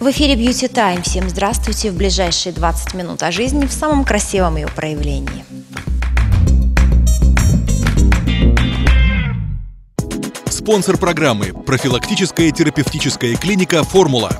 В эфире Beauty Time. Всем здравствуйте. В ближайшие 20 минут о жизни в самом красивом ее проявлении. Спонсор программы – профилактическая терапевтическая клиника «Формула».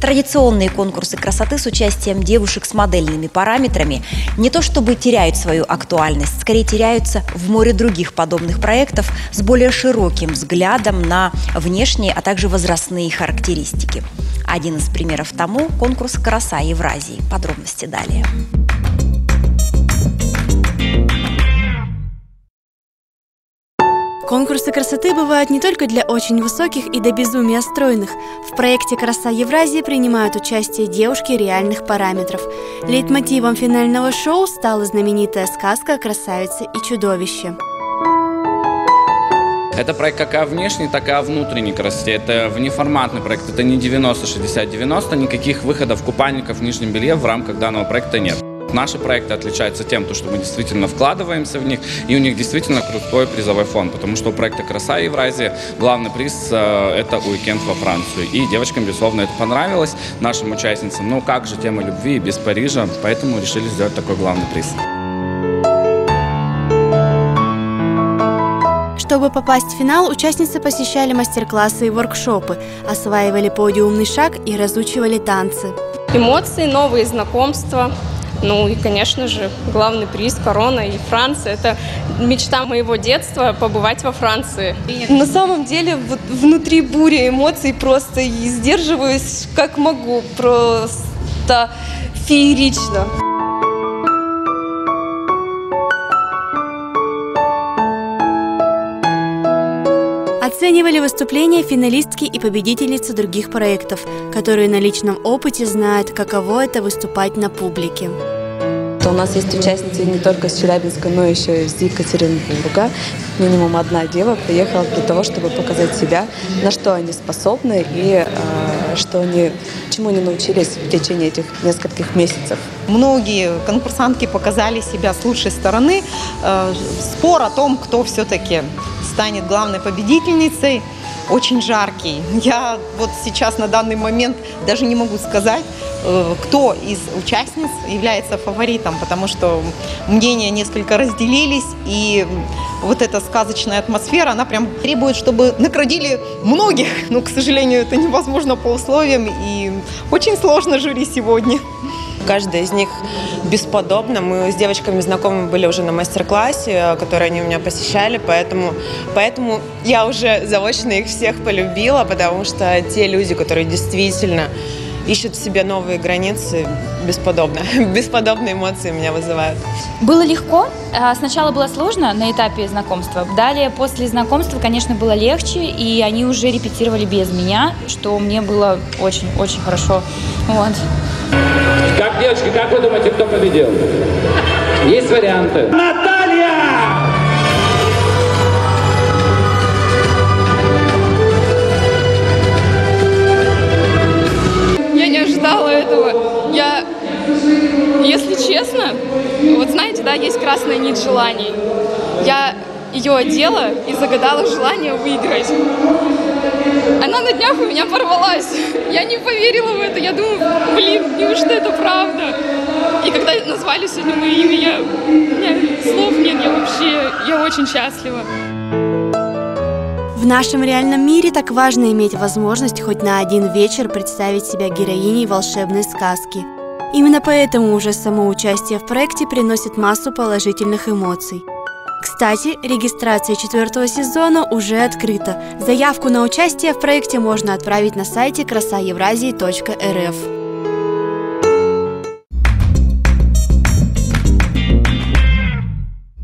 Традиционные конкурсы красоты с участием девушек с модельными параметрами не то чтобы теряют свою актуальность, скорее теряются в море других подобных проектов с более широким взглядом на внешние, а также возрастные характеристики. Один из примеров тому – конкурс «Краса Евразии». Подробности далее. Конкурсы красоты бывают не только для очень высоких и до безумия стройных. В проекте «Краса Евразии» принимают участие девушки реальных параметров. Лейтмотивом финального шоу стала знаменитая сказка «Красавица и чудовище». Это проект как о внешней, так и о внутренней красоте. Это внеформатный проект, это не 90-60-90, никаких выходов купальников в нижнем белье в рамках данного проекта нет. Наши проекты отличаются тем, что мы действительно вкладываемся в них, и у них действительно крутой призовой фонд, потому что у проекта «Краса Евразии» главный приз э, – это уикенд во Францию. И девочкам, безусловно, это понравилось, нашим участницам. Ну, как же тема любви без Парижа, поэтому решили сделать такой главный приз. Чтобы попасть в финал, участницы посещали мастер-классы и воркшопы, осваивали подиумный шаг и разучивали танцы. Эмоции, новые знакомства – ну и, конечно же, главный приз корона и Франция. Это мечта моего детства побывать во Франции. На самом деле вот внутри буря эмоций просто и сдерживаюсь как могу. Просто феерично. Оценивали выступления финалистки и победительницы других проектов, которые на личном опыте знают, каково это выступать на публике. У нас есть участницы не только с Челябинска, но еще и из Екатеринбурга. Минимум одна дева приехала для того, чтобы показать себя, на что они способны и э, что они, чему они научились в течение этих нескольких месяцев. Многие конкурсантки показали себя с лучшей стороны. Э, спор о том, кто все-таки станет главной победительницей, очень жаркий. Я вот сейчас на данный момент даже не могу сказать, кто из участниц является фаворитом, потому что мнения несколько разделились, и вот эта сказочная атмосфера, она прям требует, чтобы наградили многих, но, к сожалению, это невозможно по условиям, и очень сложно жюри сегодня. Каждая из них бесподобна. Мы с девочками знакомы были уже на мастер-классе, который они у меня посещали, поэтому, поэтому я уже заочно их всех полюбила, потому что те люди, которые действительно ищут в себе новые границы, бесподобно. Бесподобные эмоции меня вызывают. Было легко. А, сначала было сложно на этапе знакомства. Далее, после знакомства, конечно, было легче, и они уже репетировали без меня, что мне было очень-очень хорошо. Вот. Как, девочки, как вы думаете, кто победил? Есть варианты. Наталья! Ее одела и загадала желание выиграть. Она на днях у меня порвалась. Я не поверила в это. Я думаю, блин, неужто это правда? И когда назвали сегодня мое имя, я... у меня слов нет, я вообще... Я очень счастлива. В нашем реальном мире так важно иметь возможность хоть на один вечер представить себя героиней волшебной сказки. Именно поэтому уже само участие в проекте приносит массу положительных эмоций. Кстати, регистрация четвертого сезона уже открыта. Заявку на участие в проекте можно отправить на сайте красаевразии.рф.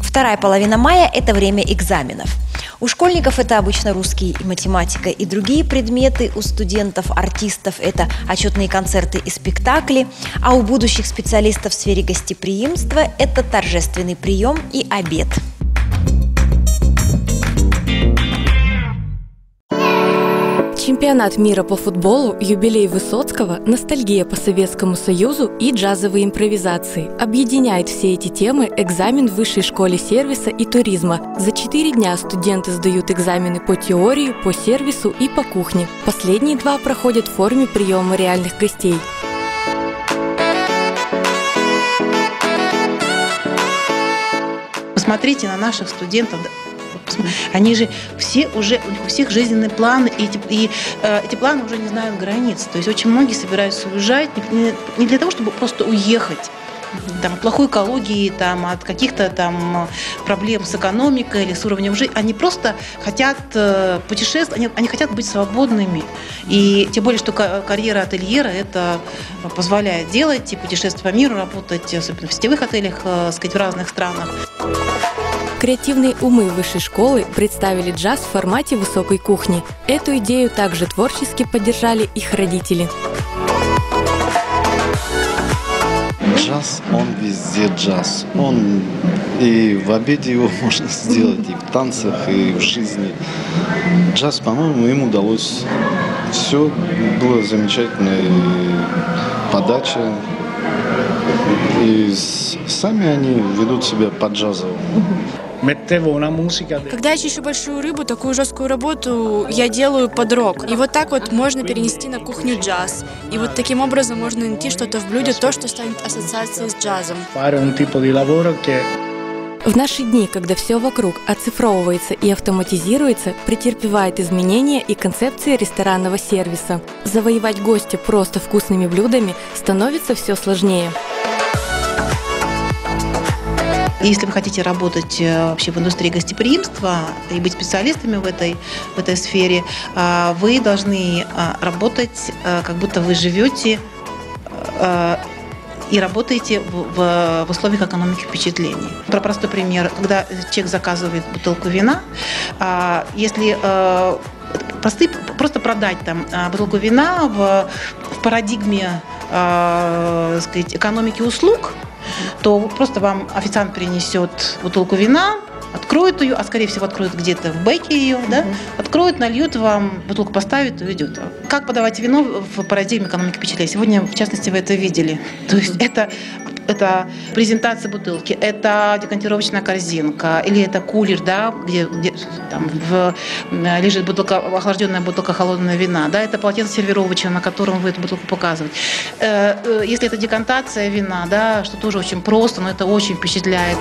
Вторая половина мая – это время экзаменов. У школьников это обычно русский и математика и другие предметы, у студентов, артистов это отчетные концерты и спектакли, а у будущих специалистов в сфере гостеприимства это торжественный прием и обед – Чемпионат мира по футболу, юбилей Высоцкого, ностальгия по Советскому Союзу и джазовые импровизации. Объединяет все эти темы экзамен в Высшей школе сервиса и туризма. За четыре дня студенты сдают экзамены по теории, по сервису и по кухне. Последние два проходят в форме приема реальных гостей. Посмотрите на наших студентов, они же все уже, у них у всех жизненные планы, и эти, и, э, эти планы уже не знают границ. То есть очень многие собираются уезжать не, не для того, чтобы просто уехать, там, плохой экологии, там, от каких-то там проблем с экономикой или с уровнем жизни. Они просто хотят э, путешествовать, они, они хотят быть свободными. И тем более, что карьера ательера это позволяет делать и путешествовать по миру, работать, особенно в сетевых отелях, э, сказать, в разных странах. Креативные умы высшей школы представили джаз в формате высокой кухни. Эту идею также творчески поддержали их родители. Джаз, он везде джаз. Он и в обеде его можно сделать, и в танцах, и в жизни. Джаз, по-моему, им удалось. Все было замечательно. И подача. И сами они ведут себя по-джазовому. Когда я чищу большую рыбу, такую жесткую работу я делаю под рок. И вот так вот можно перенести на кухню джаз. И вот таким образом можно найти что-то в блюде, то, что станет ассоциацией с джазом. В наши дни, когда все вокруг оцифровывается и автоматизируется, претерпевает изменения и концепция ресторанного сервиса. Завоевать гостя просто вкусными блюдами становится все сложнее. Если вы хотите работать э, вообще в индустрии гостеприимства и быть специалистами в этой, в этой сфере, э, вы должны э, работать, как будто вы живете и работаете в, в, условиях экономики впечатлений. Про простой пример. Когда человек заказывает бутылку вина, если простые, просто продать там бутылку вина в, в парадигме сказать, экономики услуг – то просто вам официант принесет бутылку вина, откроет ее, а скорее всего откроет где-то в бэке ее, да, откроет, нальет вам, бутылку поставит и уйдет. Как подавать вино в парадигме экономики впечатлений? Сегодня, в частности, вы это видели. То есть это это презентация бутылки, это декантировочная корзинка, или это кулер, да, где, где там в, лежит бутылка, охлажденная бутылка холодного вина, да, это полотенце сервировочное, на котором вы эту бутылку показываете. Э, э, если это декантация вина, да, что тоже очень просто, но это очень впечатляет.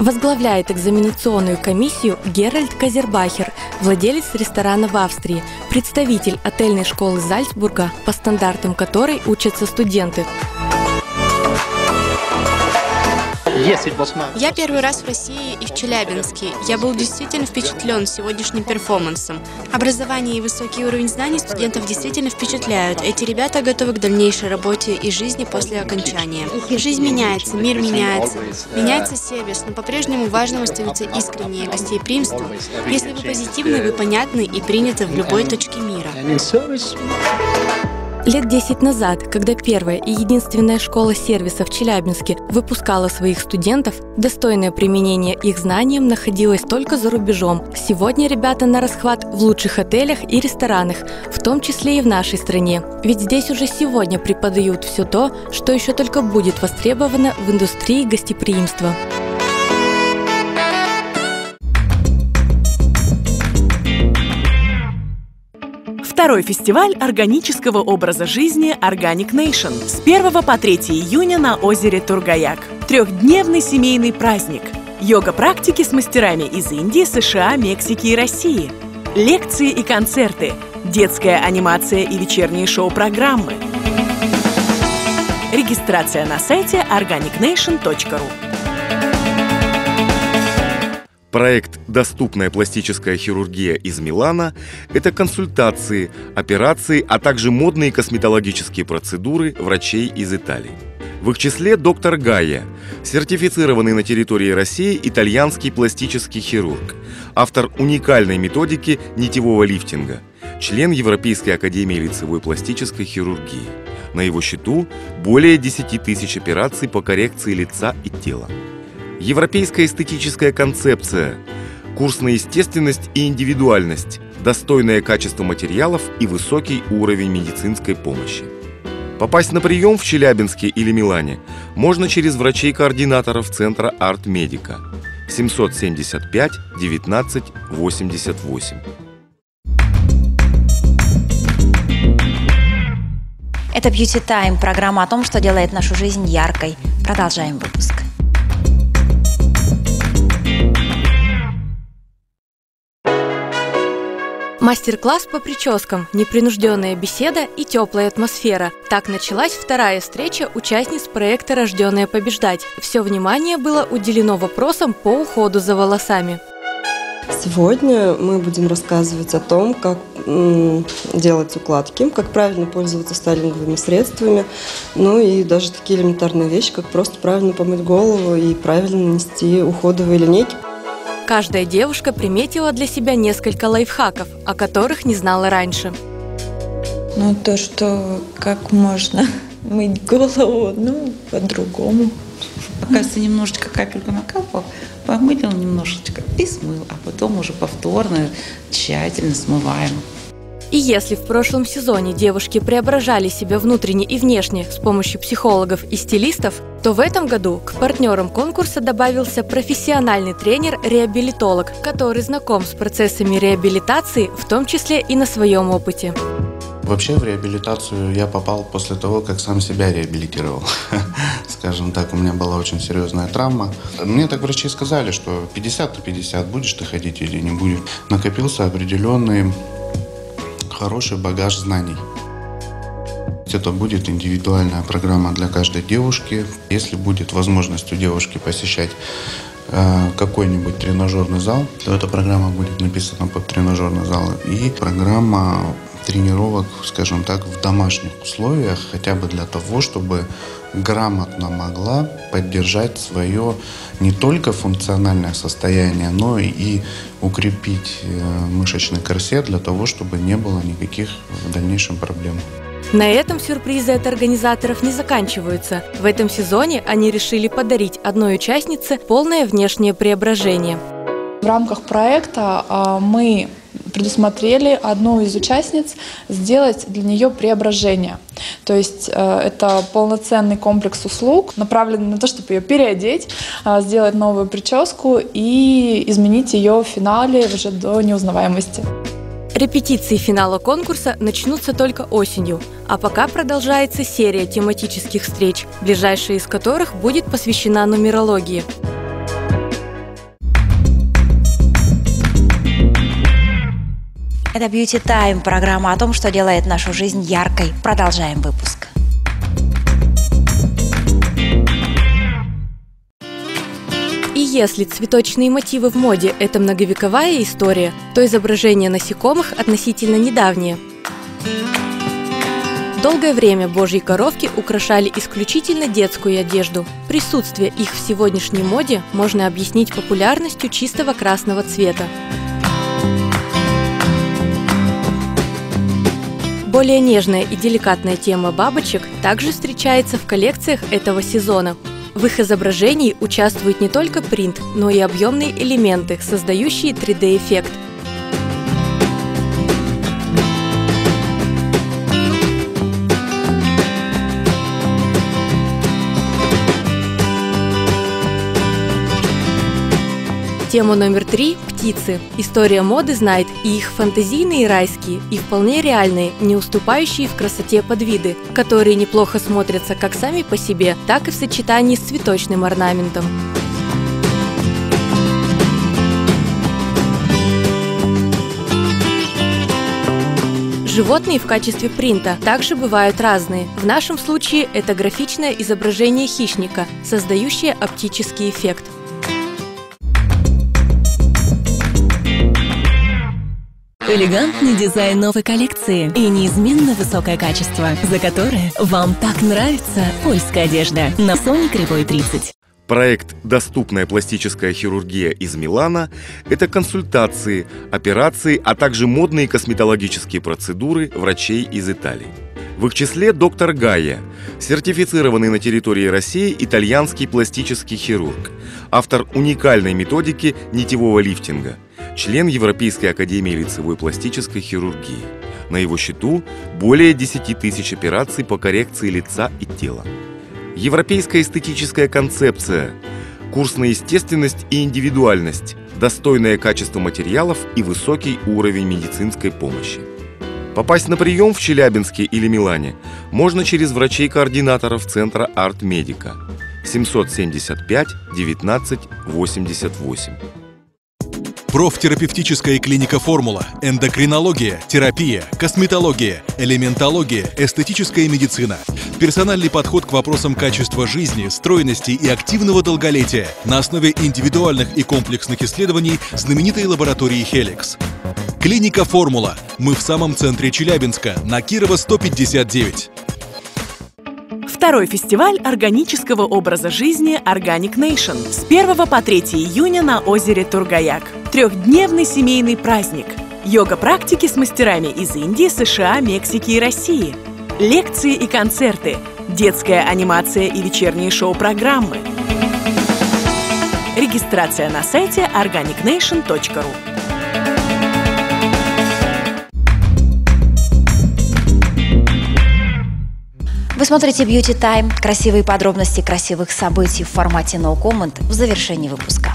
Возглавляет экзаменационную комиссию Геральд Казербахер, владелец ресторана в Австрии, представитель отельной школы Зальцбурга, по стандартам которой учатся студенты. Я первый раз в России и в Челябинске. Я был действительно впечатлен сегодняшним перформансом. Образование и высокий уровень знаний студентов действительно впечатляют. Эти ребята готовы к дальнейшей работе и жизни после окончания. Жизнь меняется, мир меняется. Меняется сервис, но по-прежнему важным остается искреннее гостеприимство. Если вы позитивны, вы понятны и приняты в любой точке мира. Лет 10 назад, когда первая и единственная школа сервиса в Челябинске выпускала своих студентов, достойное применение их знаниям находилось только за рубежом. Сегодня ребята на расхват в лучших отелях и ресторанах, в том числе и в нашей стране. Ведь здесь уже сегодня преподают все то, что еще только будет востребовано в индустрии гостеприимства. Второй фестиваль органического образа жизни Organic Nation с 1 по 3 июня на озере Тургаяк. Трехдневный семейный праздник. Йога-практики с мастерами из Индии, США, Мексики и России. Лекции и концерты. Детская анимация и вечерние шоу-программы. Регистрация на сайте organicnation.ru Проект «Доступная пластическая хирургия» из Милана – это консультации, операции, а также модные косметологические процедуры врачей из Италии. В их числе доктор Гайя, сертифицированный на территории России итальянский пластический хирург, автор уникальной методики нитевого лифтинга, член Европейской академии лицевой пластической хирургии. На его счету более 10 тысяч операций по коррекции лица и тела. Европейская эстетическая концепция, курс на естественность и индивидуальность, достойное качество материалов и высокий уровень медицинской помощи. Попасть на прием в Челябинске или Милане можно через врачей-координаторов Центра Арт Медика 775 19 88. Это Beauty Time, программа о том, что делает нашу жизнь яркой. Продолжаем выпуск. Мастер-класс по прическам, непринужденная беседа и теплая атмосфера. Так началась вторая встреча участниц проекта «Рожденная побеждать». Все внимание было уделено вопросам по уходу за волосами. Сегодня мы будем рассказывать о том, как делать укладки, как правильно пользоваться стайлинговыми средствами, ну и даже такие элементарные вещи, как просто правильно помыть голову и правильно нанести уходовые линейки. Каждая девушка приметила для себя несколько лайфхаков, о которых не знала раньше. Ну, то, что как можно мыть голову, ну, по-другому. Кажется, немножечко капельку накапал, помылил немножечко и смыл, а потом уже повторно тщательно смываем. И если в прошлом сезоне девушки преображали себя внутренне и внешне с помощью психологов и стилистов, то в этом году к партнерам конкурса добавился профессиональный тренер-реабилитолог, который знаком с процессами реабилитации, в том числе и на своем опыте. Вообще в реабилитацию я попал после того, как сам себя реабилитировал. Скажем так, у меня была очень серьезная травма. Мне так врачи сказали, что 50 на 50, будешь ты ходить или не будешь. Накопился определенный хороший багаж знаний. Это будет индивидуальная программа для каждой девушки. Если будет возможность у девушки посещать э, какой-нибудь тренажерный зал, то эта программа будет написана под тренажерный зал. И программа тренировок, скажем так, в домашних условиях, хотя бы для того, чтобы грамотно могла поддержать свое не только функциональное состояние, но и укрепить э, мышечный корсет для того, чтобы не было никаких в дальнейшем проблем. На этом сюрпризы от организаторов не заканчиваются. В этом сезоне они решили подарить одной участнице полное внешнее преображение. В рамках проекта а, мы предусмотрели одну из участниц сделать для нее преображение. То есть э, это полноценный комплекс услуг, направленный на то, чтобы ее переодеть, э, сделать новую прическу и изменить ее в финале уже до неузнаваемости. Репетиции финала конкурса начнутся только осенью, а пока продолжается серия тематических встреч, ближайшая из которых будет посвящена нумерологии. Это Beauty Time, программа о том, что делает нашу жизнь яркой. Продолжаем выпуск. И если цветочные мотивы в моде – это многовековая история, то изображения насекомых относительно недавние. Долгое время божьи коровки украшали исключительно детскую одежду. Присутствие их в сегодняшней моде можно объяснить популярностью чистого красного цвета. Более нежная и деликатная тема бабочек также встречается в коллекциях этого сезона. В их изображении участвуют не только принт, но и объемные элементы, создающие 3D-эффект. Тема номер три – птицы. История моды знает и их фантазийные райские, и вполне реальные, не уступающие в красоте подвиды, которые неплохо смотрятся как сами по себе, так и в сочетании с цветочным орнаментом. Животные в качестве принта также бывают разные. В нашем случае это графичное изображение хищника, создающее оптический эффект. Элегантный дизайн новой коллекции и неизменно высокое качество, за которое вам так нравится польская одежда на Соне Кривой 30. Проект «Доступная пластическая хирургия» из Милана – это консультации, операции, а также модные косметологические процедуры врачей из Италии. В их числе доктор Гайя, сертифицированный на территории России итальянский пластический хирург, автор уникальной методики нитевого лифтинга, член Европейской академии лицевой пластической хирургии. На его счету более 10 тысяч операций по коррекции лица и тела. Европейская эстетическая концепция, курс на естественность и индивидуальность, достойное качество материалов и высокий уровень медицинской помощи. Попасть на прием в Челябинске или Милане можно через врачей-координаторов Центра Арт Медика 775 19 88. Профтерапевтическая клиника «Формула», эндокринология, терапия, косметология, элементология, эстетическая медицина. Персональный подход к вопросам качества жизни, стройности и активного долголетия на основе индивидуальных и комплексных исследований знаменитой лаборатории «Хеликс». Клиника «Формула». Мы в самом центре Челябинска, на Кирова 159. Второй фестиваль органического образа жизни Organic Nation с 1 по 3 июня на озере Тургаяк. Трехдневный семейный праздник. Йога-практики с мастерами из Индии, США, Мексики и России. Лекции и концерты. Детская анимация и вечерние шоу-программы. Регистрация на сайте organicnation.ru Вы смотрите Beauty Time. Красивые подробности красивых событий в формате No Comment в завершении выпуска.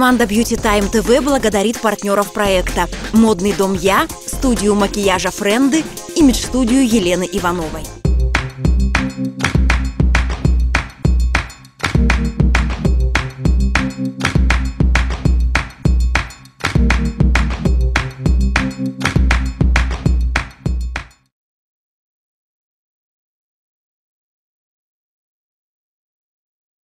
Команда Beauty Time TV благодарит партнеров проекта «Модный дом Я», студию макияжа «Френды», имидж-студию Елены Ивановой.